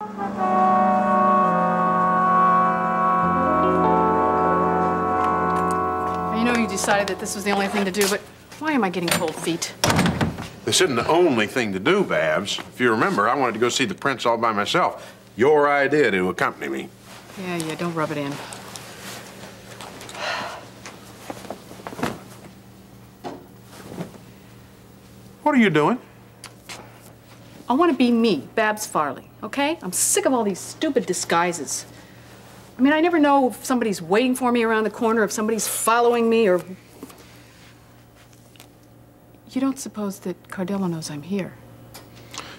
I know you decided that this was the only thing to do, but why am I getting cold feet? This isn't the only thing to do, Babs. If you remember, I wanted to go see the prince all by myself. Your idea to accompany me. Yeah, yeah, don't rub it in. What are you doing? I want to be me, Babs Farley, okay? I'm sick of all these stupid disguises. I mean, I never know if somebody's waiting for me around the corner, if somebody's following me, or. You don't suppose that Cardello knows I'm here?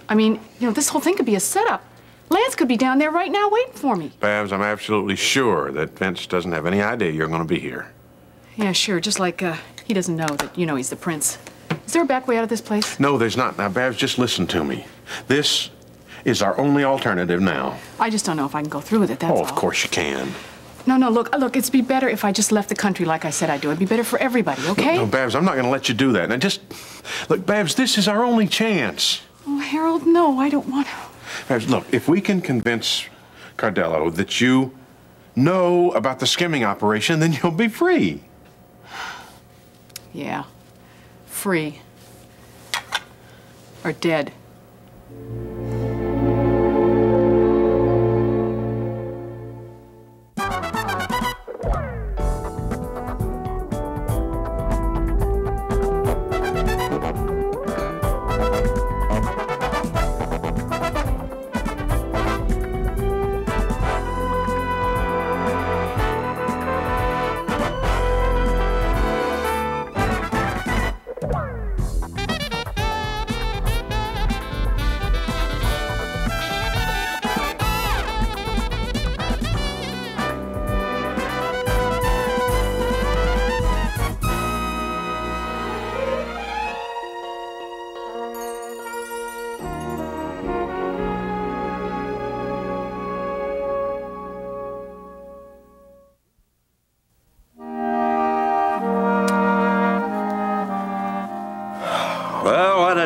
I mean, you know, this whole thing could be a setup. Lance could be down there right now waiting for me. Babs, I'm absolutely sure that Vince doesn't have any idea you're going to be here. Yeah, sure, just like uh, he doesn't know that, you know, he's the prince. Is there a back way out of this place? No, there's not. Now, Babs, just listen to me. This is our only alternative now. I just don't know if I can go through with it, that's oh, all. of course you can. No, no, look, uh, look, it'd be better if I just left the country like I said I'd do. It'd be better for everybody, okay? No, Babs, I'm not going to let you do that. Now, just look, Babs, this is our only chance. Oh, Harold, no, I don't want to. Babs, look, if we can convince Cardello that you know about the skimming operation, then you'll be free. Yeah. Free. Or dead.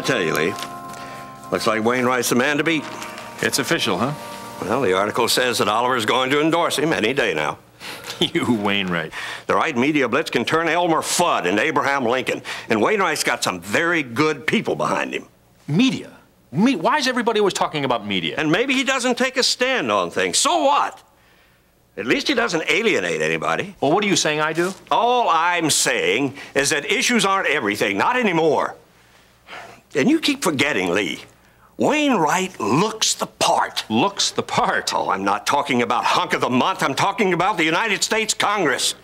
Tell you, Lee? Looks like Wainwright's the man to beat. It's official, huh? Well, the article says that Oliver's going to endorse him any day now. you, Wainwright. The right media blitz can turn Elmer Fudd into Abraham Lincoln, and Wainwright's got some very good people behind him. Media. Me- Why is everybody always talking about media? And maybe he doesn't take a stand on things. So what? At least he doesn't alienate anybody. well, what are you saying I do? All I'm saying is that issues aren't everything, not anymore. And you keep forgetting, Lee. Wainwright looks the part. Looks the part. Oh, I'm not talking about hunk of the month. I'm talking about the United States Congress.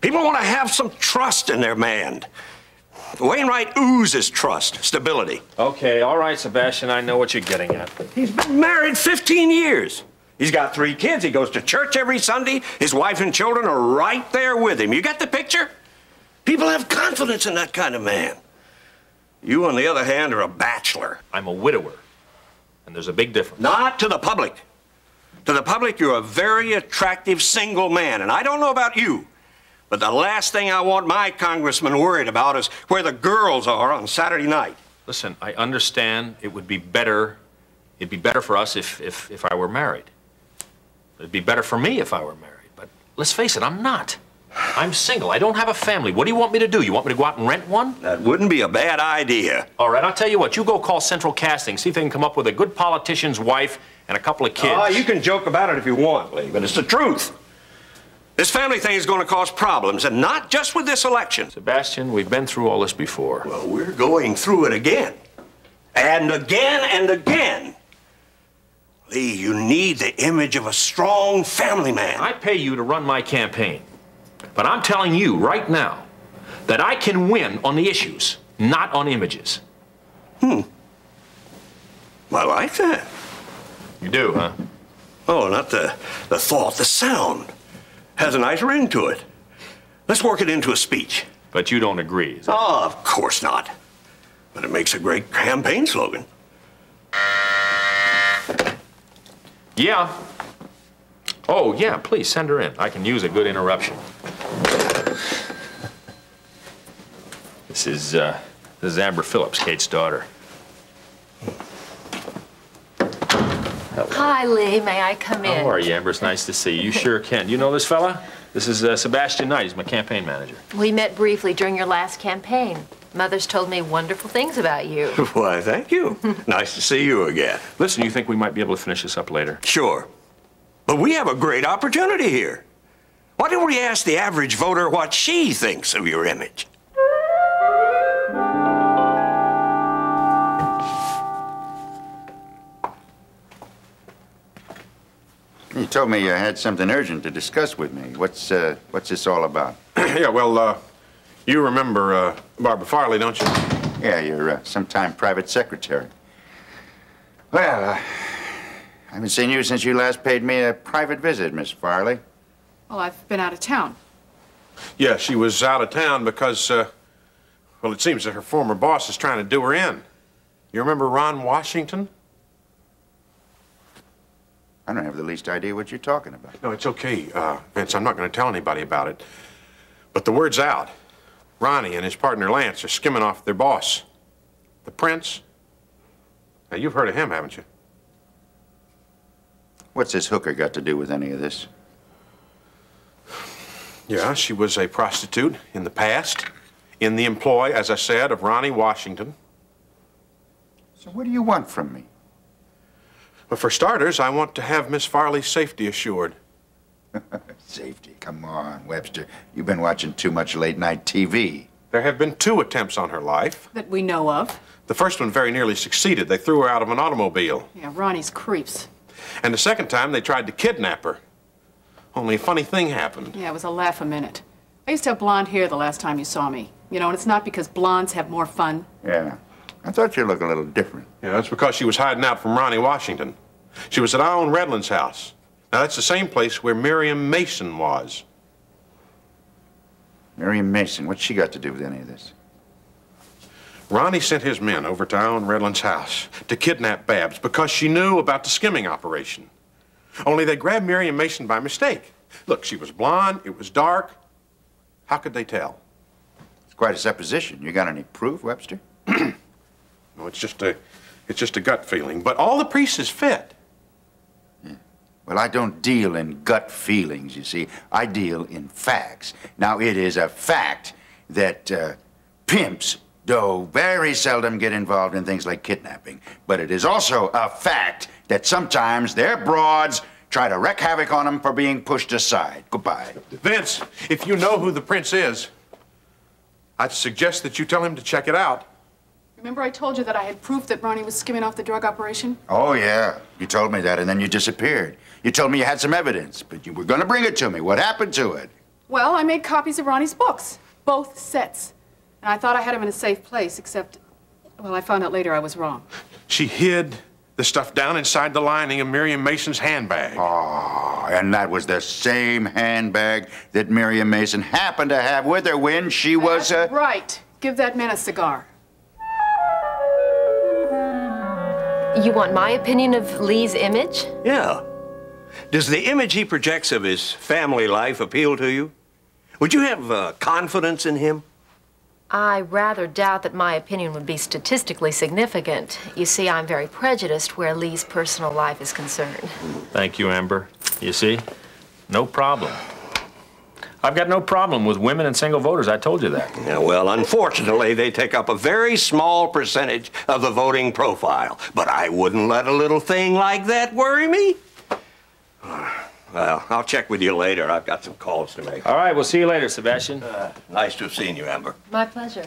People want to have some trust in their man. Wainwright oozes trust, stability. Okay, all right, Sebastian, I know what you're getting at. He's been married 15 years. He's got three kids. He goes to church every Sunday. His wife and children are right there with him. You get the picture? People have confidence in that kind of man. You, on the other hand, are a bachelor. I'm a widower, and there's a big difference. Not to the public. To the public, you're a very attractive single man. And I don't know about you, but the last thing I want my congressman worried about is where the girls are on Saturday night. Listen, I understand it would be better, it'd be better for us if, if, if I were married. It'd be better for me if I were married, but let's face it, I'm not. I'm single. I don't have a family. What do you want me to do? You want me to go out and rent one? That wouldn't be a bad idea. All right, I'll tell you what. You go call Central Casting, see if they can come up with a good politician's wife and a couple of kids. Ah, you can joke about it if you want, Lee, but it's the truth. This family thing is going to cause problems, and not just with this election. Sebastian, we've been through all this before. Well, we're going through it again. And again and again. Lee, you need the image of a strong family man. I pay you to run my campaign. But I'm telling you right now that I can win on the issues, not on images. Hmm. I like that. You do, huh? Oh, not the, the thought, the sound. Has a nice ring to it. Let's work it into a speech. But you don't agree. is? Oh, of course not. But it makes a great campaign slogan. Yeah. Oh, yeah, please send her in. I can use a good interruption. This is, uh, this is Amber Phillips, Kate's daughter. Hi, Hi, Lee. May I come in? How are you, Amber? It's nice to see you. You sure can. You know this fella? This is uh, Sebastian Knight. He's my campaign manager. We met briefly during your last campaign. Mother's told me wonderful things about you. Why, thank you. nice to see you again. Listen, you think we might be able to finish this up later? Sure. But we have a great opportunity here. Why don't we ask the average voter what she thinks of your image? You told me you had something urgent to discuss with me. What's, uh, what's this all about? yeah, well, uh, you remember uh, Barbara Farley, don't you? Yeah, you're uh, sometime private secretary. Well, uh, I haven't seen you since you last paid me a private visit, Miss Farley. Well, I've been out of town. Yeah, she was out of town because, uh, well, it seems that her former boss is trying to do her in. You remember Ron Washington? I don't have the least idea what you're talking about. No, it's okay, uh, Vince. I'm not going to tell anybody about it. But the word's out. Ronnie and his partner Lance are skimming off their boss, the prince. Now, you've heard of him, haven't you? What's this hooker got to do with any of this? Yeah, she was a prostitute in the past, in the employ, as I said, of Ronnie Washington. So what do you want from me? Well, for starters, I want to have Miss Farley's safety assured. Safety, come on, Webster. You've been watching too much late night TV. There have been two attempts on her life. That we know of. The first one very nearly succeeded. They threw her out of an automobile. Yeah, Ronnie's creeps. And the second time, they tried to kidnap her. Only a funny thing happened. Yeah, it was a laugh a minute. I used to have blonde hair the last time you saw me. You know, and it's not because blondes have more fun. Yeah. I thought you looked a little different. Yeah, that's because she was hiding out from Ronnie Washington. She was at our own Redlands house. Now, that's the same place where Miriam Mason was. Miriam Mason, what's she got to do with any of this? Ronnie sent his men over to own Redlands house to kidnap Babs because she knew about the skimming operation. Only they grabbed Miriam Mason by mistake. Look, she was blonde, it was dark. How could they tell? It's quite a supposition. You got any proof, Webster? No, it's just a, it's just a gut feeling. But all the pieces fit. Well, I don't deal in gut feelings, you see. I deal in facts. Now, it is a fact that uh, pimps, though very seldom get involved in things like kidnapping, but it is also a fact that sometimes their broads try to wreak havoc on them for being pushed aside. Goodbye. Vince, if you know who the prince is, I'd suggest that you tell him to check it out. Remember I told you that I had proof that Ronnie was skimming off the drug operation? Oh, yeah. You told me that, and then you disappeared. You told me you had some evidence, but you were going to bring it to me. What happened to it? Well, I made copies of Ronnie's books, both sets. And I thought I had him in a safe place, except, well, I found out later I was wrong. She hid the stuff down inside the lining of Miriam Mason's handbag. Oh, and that was the same handbag that Miriam Mason happened to have with her when she was, That's uh... right. Give that man a cigar. You want my opinion of Lee's image? Yeah. Does the image he projects of his family life appeal to you? Would you have uh, confidence in him? I rather doubt that my opinion would be statistically significant. You see, I'm very prejudiced where Lee's personal life is concerned. Thank you, Amber. You see? No problem. I've got no problem with women and single voters. I told you that. Yeah, well, unfortunately, they take up a very small percentage of the voting profile. But I wouldn't let a little thing like that worry me. Well, I'll check with you later. I've got some calls to make. All right, we'll see you later, Sebastian. Nice to have seen you, Amber. My pleasure.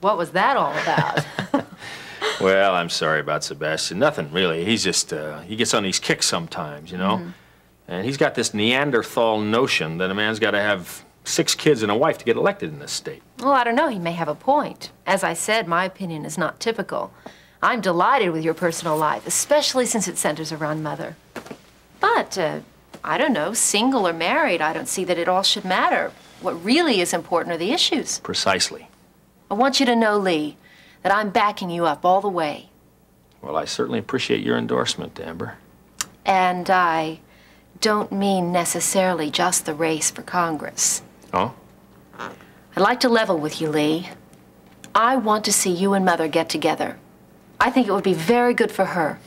What was that all about? Well, I'm sorry about Sebastian. Nothing really. He's just, uh, he gets on these kicks sometimes, you know? And he's got this Neanderthal notion that a man's got to have six kids and a wife to get elected in this state. well, I don't know. He may have a point. As I said, my opinion is not typical. I'm delighted with your personal life, especially since it centers around Mother. But, uh, I don't know, single or married, I don't see that it all should matter. What really is important are the issues. Precisely. I want you to know, Lee, that I'm backing you up all the way. Well, I certainly appreciate your endorsement, Amber. And I don't mean necessarily just the race for Congress. Oh? I'd like to level with you, Lee. I want to see you and Mother get together. I think it would be very good for her.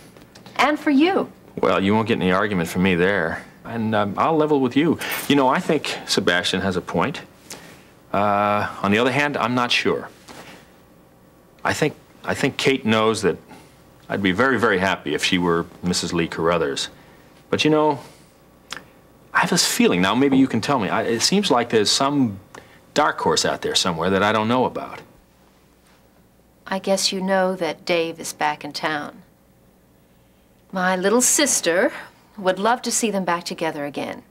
And for you. Well, you won't get any argument from me there. And um, I'll level with you. You know, I think Sebastian has a point. Uh, on the other hand, I'm not sure. I think, I think Kate knows that I'd be very, very happy if she were Mrs. Lee Carruthers. But you know, I have this feeling, now maybe you can tell me, I, it seems like there's some dark horse out there somewhere that I don't know about. I guess you know that Dave is back in town. My little sister would love to see them back together again.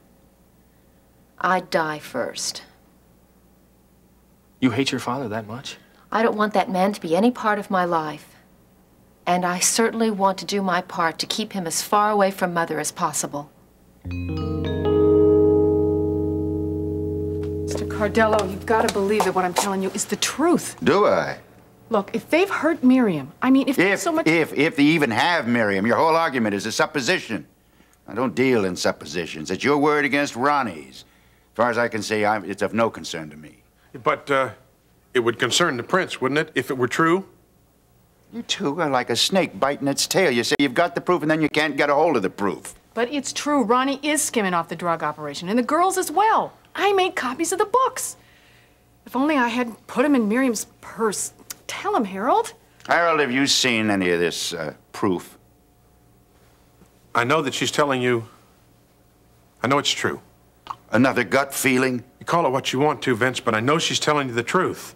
I'd die first. You hate your father that much? I don't want that man to be any part of my life. And I certainly want to do my part to keep him as far away from Mother as possible. Mr. Cardello, you've got to believe that what I'm telling you is the truth. Do I? Look, if they've hurt Miriam, I mean, if, If, so much. if, if they even have Miriam, your whole argument is a supposition. I don't deal in suppositions. It's your word against Ronnie's. As far as I can see, I'm, it's of no concern to me. But uh, it would concern the prince, wouldn't it, if it were true? You two are like a snake biting its tail. You say you've got the proof, and then you can't get a hold of the proof. But it's true, Ronnie is skimming off the drug operation, and the girls as well. I made copies of the books. If only I hadn't put them in Miriam's purse. Tell him, Harold. Harold, have you seen any of this uh, proof? I know that she's telling you. I know it's true. Another gut feeling? You call it what you want to, Vince, but I know she's telling you the truth.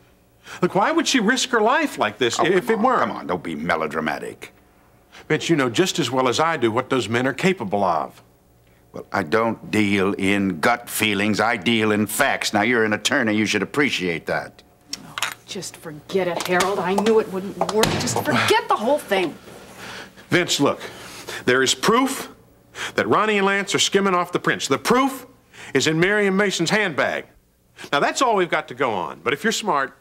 Look, why would she risk her life like this Oh, if it on, weren't? Come on, don't be melodramatic. Vince, you know just as well as I do what those men are capable of. Well, I don't deal in gut feelings. I deal in facts. Now, you're an attorney. You should appreciate that. Just forget it, Harold. I knew it wouldn't work. Just forget the whole thing. Vince, look, there is proof that Ronnie and Lance are skimming off the prince. The proof is in Miriam Mason's handbag. Now, that's all we've got to go on. But if you're smart,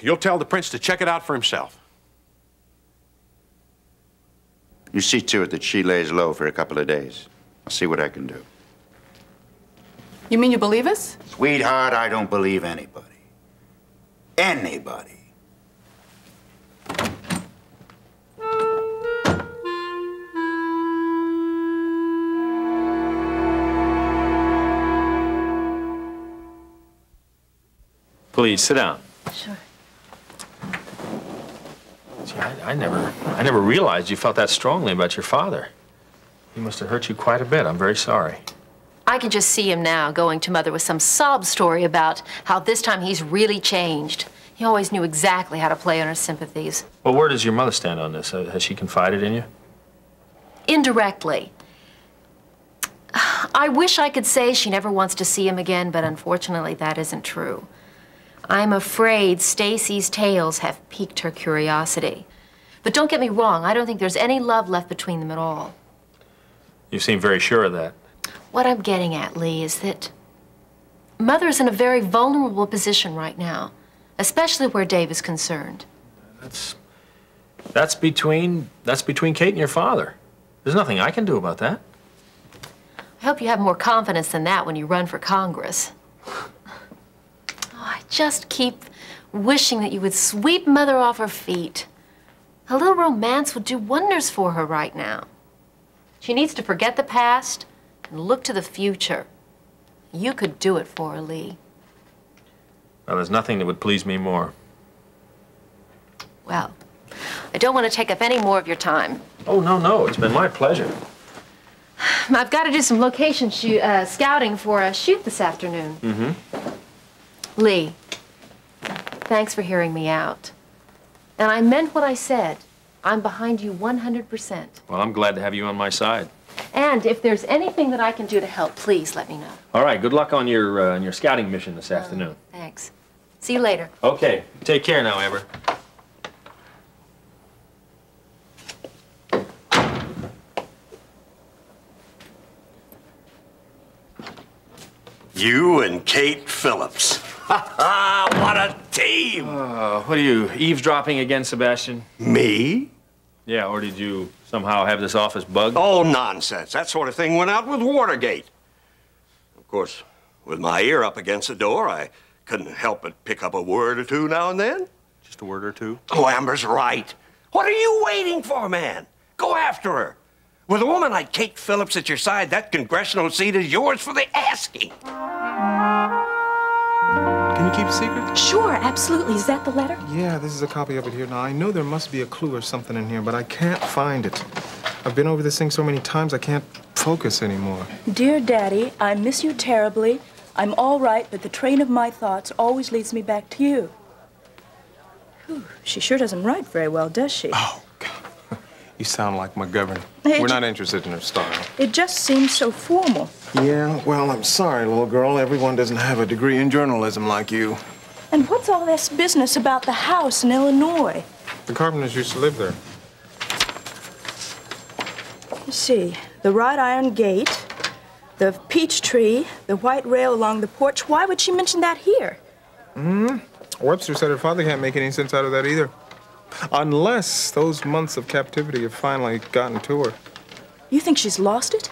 you'll tell the prince to check it out for himself. You see to it that she lays low for a couple of days. I'll see what I can do. You mean you believe us? Sweetheart, I don't believe anybody. Anybody. Please, sit down. Sure. See, I, I never, I never realized you felt that strongly about your father. He must have hurt you quite a bit. I'm very sorry. I can just see him now going to Mother with some sob story about how this time he's really changed. He always knew exactly how to play on her sympathies. Well, where does your mother stand on this? Has she confided in you? Indirectly. I wish I could say she never wants to see him again, but unfortunately that isn't true. I'm afraid Stacy's tales have piqued her curiosity. But don't get me wrong, I don't think there's any love left between them at all. You seem very sure of that. What I'm getting at, Lee, is that Mother is in a very vulnerable position right now, especially where Dave is concerned. That's, that's between, that's between Kate and your father. There's nothing I can do about that. I hope you have more confidence than that when you run for Congress. Oh, I just keep wishing that you would sweep Mother off her feet. A little romance would do wonders for her right now. She needs to forget the past look to the future. You could do it for her, Lee. Well, there's nothing that would please me more. Well, I don't want to take up any more of your time. Oh, no, no. It's been my pleasure. I've got to do some location shoot, uh, scouting for a shoot this afternoon. Mm-hmm. Lee, thanks for hearing me out. And I meant what I said. I'm behind you 100%. Well, I'm glad to have you on my side. And if there's anything that I can do to help, please let me know. All right. Good luck on your, uh, on your scouting mission this afternoon. Thanks. See you later. Okay. Take care now, Amber. You and Kate Phillips. Ha ha! What a team! Uh, what are you, eavesdropping again, Sebastian? Me? Yeah, or did you somehow have this office bugged? Oh, nonsense. That sort of thing went out with Watergate. Of course, with my ear up against the door, I couldn't help but pick up a word or two now and then. Just a word or two? Oh, Amber's right. What are you waiting for, man? Go after her. With a woman like Kate Phillips at your side, that congressional seat is yours for the asking. Keep secret? Sure, absolutely. Is that the letter? Yeah, this is a copy of it here. Now, I know there must be a clue or something in here, but I can't find it. I've been over this thing so many times, I can't focus anymore. Dear Daddy, I miss you terribly. I'm all right, but the train of my thoughts always leads me back to you. Whew, she sure doesn't write very well, does she? Oh, God. You sound like McGovern. Hey, We're not interested in her style. It just seems so formal. Yeah, well, I'm sorry, little girl. Everyone doesn't have a degree in journalism like you. And what's all this business about the house in Illinois? The Carpenters used to live there. You see, the wrought iron gate, the peach tree, the white rail along the porch. Why would she mention that here? Hmm. Webster said her father can't make any sense out of that either. Unless those months of captivity have finally gotten to her. You think she's lost it?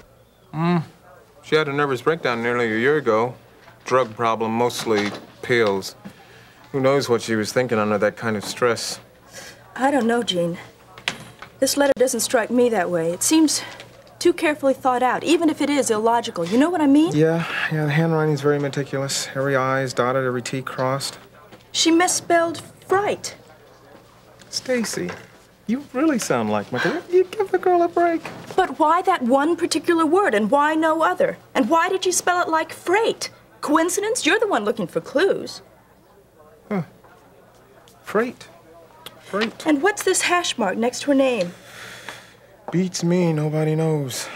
She had a nervous breakdown nearly a year ago. Drug problem, mostly pills. Who knows what she was thinking under that kind of stress? I don't know, Jean. This letter doesn't strike me that way. It seems too carefully thought out, even if it is illogical. You know what I mean? Yeah, yeah, the handwriting's very meticulous. Every I I's dotted, every T crossed. She misspelled fright. Stacy, you really sound like Michael. You give the girl a break. But why that one particular word and why no other? And why did you spell it like freight? Coincidence? You're the one looking for clues. Huh. Freight. Freight. And what's this hash mark next to her name? Beats me, nobody knows.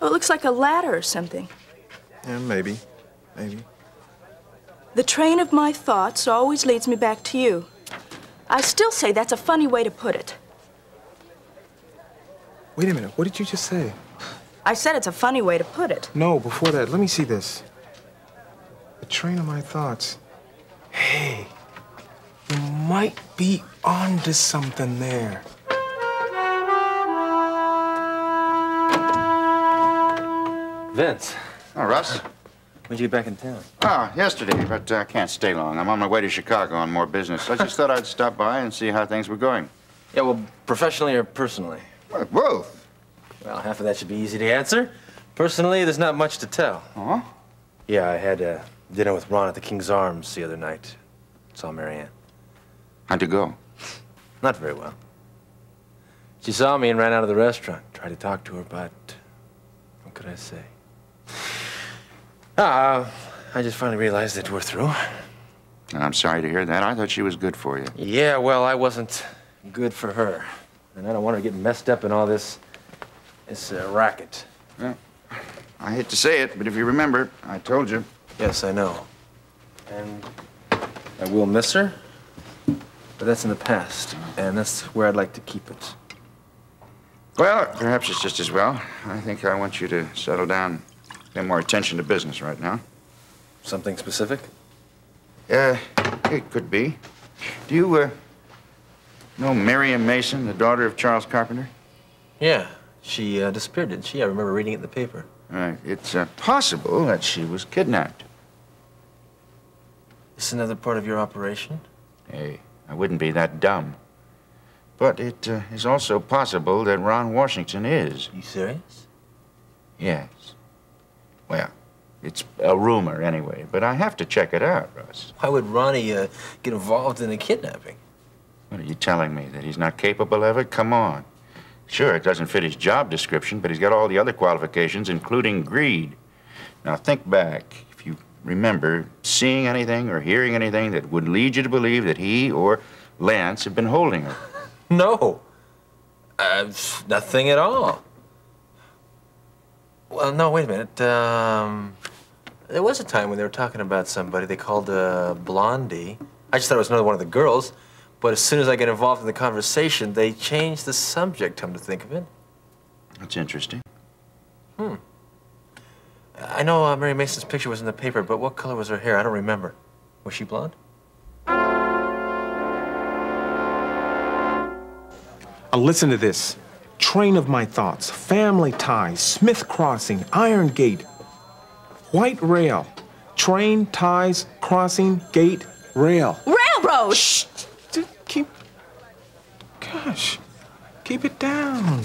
Oh, it looks like a ladder or something. Yeah, maybe. Maybe. The train of my thoughts always leads me back to you. I still say that's a funny way to put it. Wait a minute, what did you just say? I said it's a funny way to put it. No, before that, let me see this. The train of my thoughts. Hey, you might be onto something there. Vince, Oh, Russ? when'd you get back in town? Oh, yesterday, but I can't stay long. I'm on my way to Chicago on more business. I just thought I'd stop by and see how things were going. Yeah, well, professionally or personally? Well, both. Well, half of that should be easy to answer. Personally, there's not much to tell. Huh? Yeah, I had uh, dinner with Ron at the King's Arms the other night. Saw Marianne. How'd you go? Not very well. She saw me and ran out of the restaurant. Tried to talk to her, but what could I say? Ah, I just finally realized that we're through. And I'm sorry to hear that. I thought she was good for you. Yeah, well, I wasn't good for her. And I don't want her getting messed up in all this, this uh, racket. I hate to say it, but if you remember, I told you. Yes, I know. And I will miss her, but that's in the past, and that's where I'd like to keep it. Well, perhaps it's just as well. I think I want you to settle down, pay more attention to business right now. Something specific? Uh, it could be. Do you, uh, know Miriam Mason, the daughter of Charles Carpenter? Yeah, she uh, disappeared, didn't she? I remember reading it in the paper. Right. It's uh, possible that she was kidnapped. Is another part of your operation? Hey, I wouldn't be that dumb. But it uh, is also possible that Ron Washington is. You serious? Yes. Well, it's a rumor anyway, but I have to check it out, Russ. Why would Ronnie uh, get involved in a kidnapping? What are you telling me? That he's not capable of it? Come on. Sure, it doesn't fit his job description, but he's got all the other qualifications, including greed. Now, think back. If you remember seeing anything or hearing anything that would lead you to believe that he or Lance have been holding her. No. Uh, nothing at all. Well, no, wait a minute. Um, there was a time when they were talking about somebody they called uh, Blondie. I just thought it was another one of the girls. But as soon as I get involved in the conversation, they change the subject, come to think of it. That's interesting. Hmm. I know uh, Mary Mason's picture was in the paper, but what color was her hair? I don't remember. Was she blonde? Uh, listen to this. Train of my thoughts, family ties, Smith Crossing, Iron Gate, White Rail, train ties, crossing, gate, rail. Railroad! Shh! Gosh, keep it down.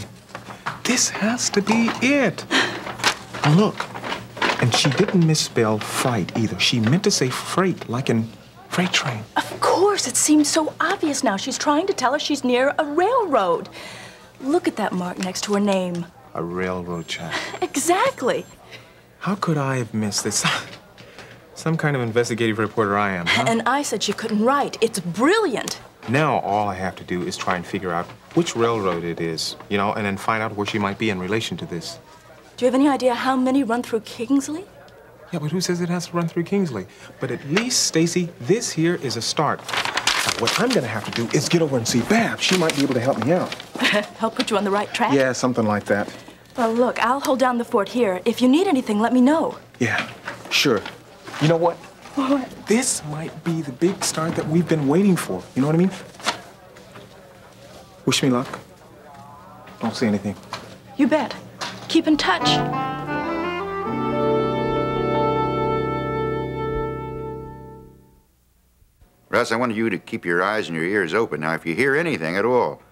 This has to be it. Look. And she didn't misspell fright either. She meant to say freight, like in freight train. Of course, it seems so obvious now. She's trying to tell us she's near a railroad. Look at that mark next to her name. A railroad track. Exactly. How could I have missed this? Some kind of investigative reporter I am, huh? And I said she couldn't write. It's brilliant. Now all I have to do is try and figure out which railroad it is, you know, and then find out where she might be in relation to this. Do you have any idea how many run through Kingsley? Yeah, but who says it has to run through Kingsley? But at least, Stacy, this here is a start. Now, what I'm gonna have to do is get over and see Bab. She might be able to help me out. Help put you on the right track? Yeah, something like that. Well, look, I'll hold down the fort here. If you need anything, let me know. Yeah, sure. You know what? What? This might be the big start that we've been waiting for. You know what I mean? Wish me luck. Don't say anything. You bet. Keep in touch. Russ, I want you to keep your eyes and your ears open. Now, if you hear anything at all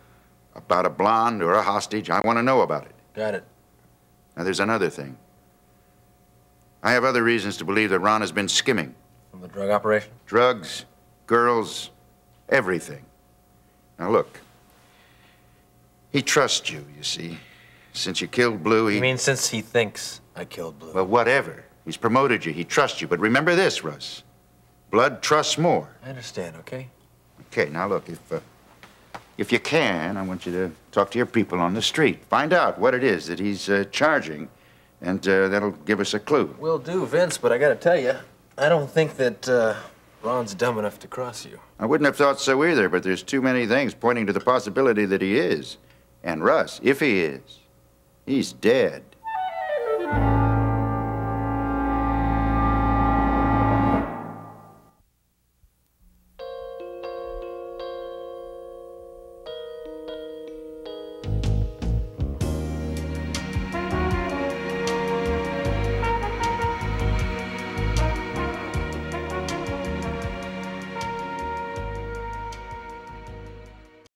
about a blonde or a hostage, I want to know about it. Got it. Now, there's another thing. I have other reasons to believe that Ron has been skimming From the drug operation? drugs, girls, everything. Now, look. He trusts you, you see. Since you killed Blue, he. You mean since he thinks I killed Blue? Well, whatever. He's promoted you. He trusts you. But remember this, Russ. Blood trusts more. I understand, okay? Okay, now look, if, uh, if you can, I want you to talk to your people on the street. Find out what it is that he's uh, charging, and uh, that'll give us a clue. Will do, Vince, but I gotta tell you, I don't think that uh, Ron's dumb enough to cross you. I wouldn't have thought so either, but there's too many things pointing to the possibility that he is. And Russ, if he is, he's dead.